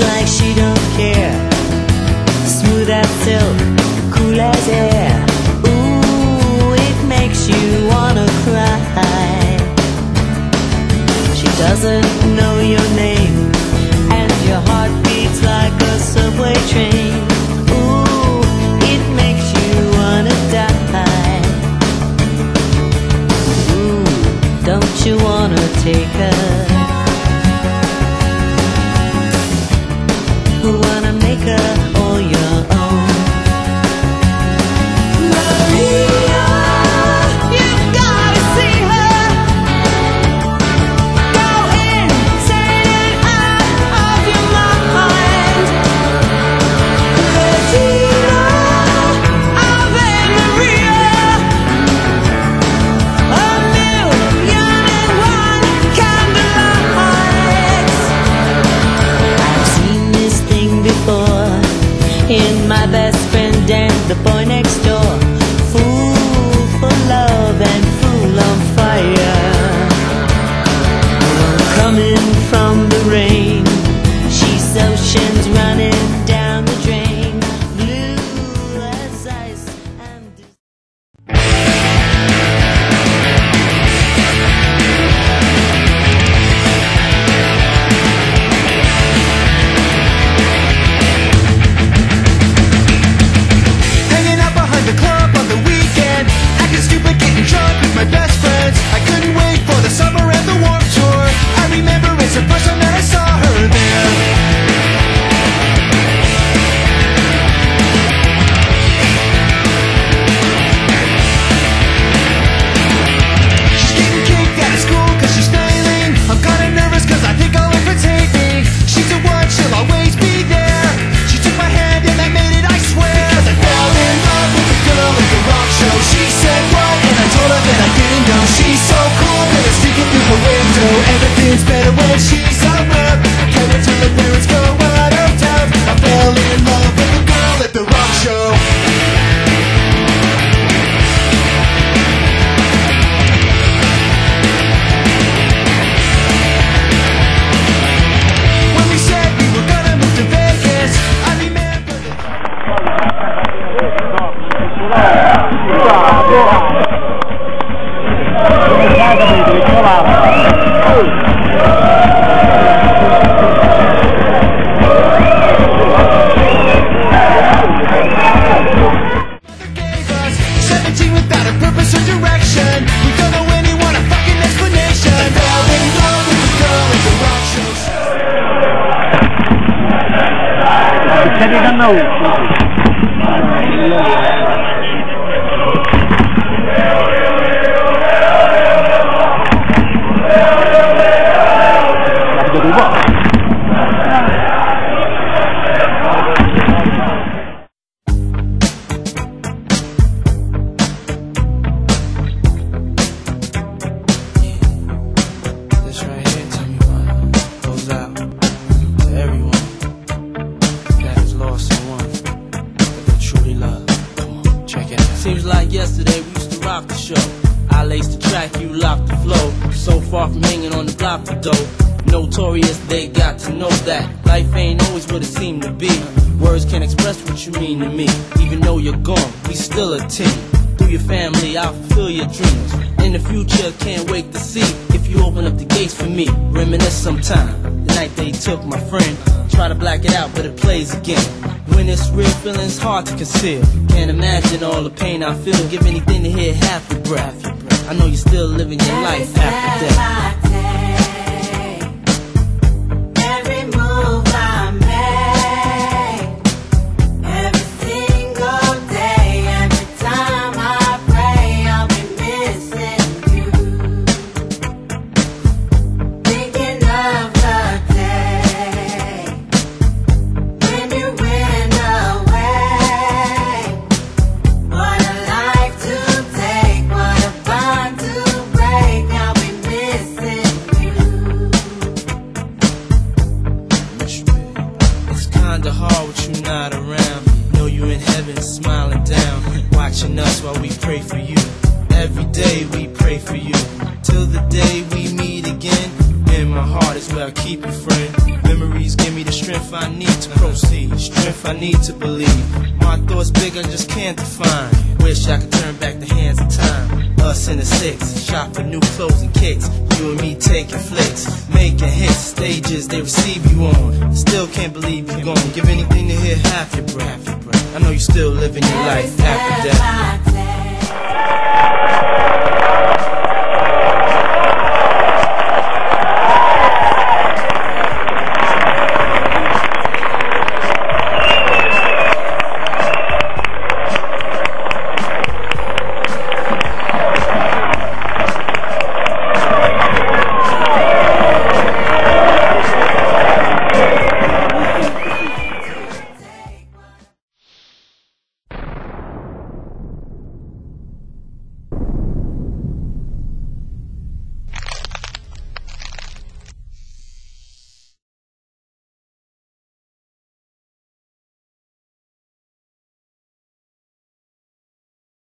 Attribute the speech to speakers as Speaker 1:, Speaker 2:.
Speaker 1: like she don't care. Smooth as silk, cool as air. Ooh, it makes you wanna cry. She doesn't know your name And your heart beats like a subway train. Ooh, it makes you wanna die. Ooh, don't you wanna take her?
Speaker 2: It's better when she Você tá liga na outra.
Speaker 3: Seems like yesterday we used to rock the show. I laced the track, you locked the flow. So far from hanging on the block for dough. Notorious, they got to know that life ain't always what it seemed to be. Words can't express what you mean to me. Even though you're gone, we still a team. Through your family, I'll fulfill your dreams. In the future, can't wait to see if you open up the gates for me. Reminisce sometime. Night they took my friend. Try to black it out, but it plays again. When it's real, feeling's hard to conceal. Can't imagine all the pain I feel. Give anything to hear half your breath. I know you're still living your life after
Speaker 1: death.
Speaker 3: Kinda hard with you not around. Know you in heaven, smiling down, watching us while we pray for you. Every day we pray for you, till the day we meet again. In my heart is where I keep you, friend. Memories give me the strength I need to proceed, strength I need to believe. My thoughts big, I just can't define. Wish I could turn back the hands of time. In the six, shop for new clothes and kicks. You and me taking flicks, making hits, stages they receive you on. Still can't believe you're gone. Give anything to hear half your breath. I know you're still living your life after death.